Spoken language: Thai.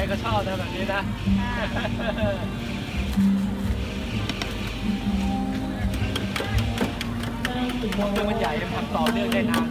ใครก็ชอบนะแบบนี้นะเครื่องมันใหญ่มันทำต่อเนื่องได้นาน